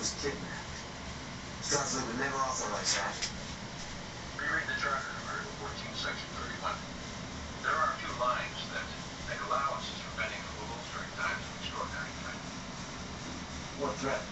was kidnapped. Strasser would never authorize that. Reread the charter Article 14, Section 31. There are a few lines that make allowances for bending the rules during times of extraordinary threat. What threat?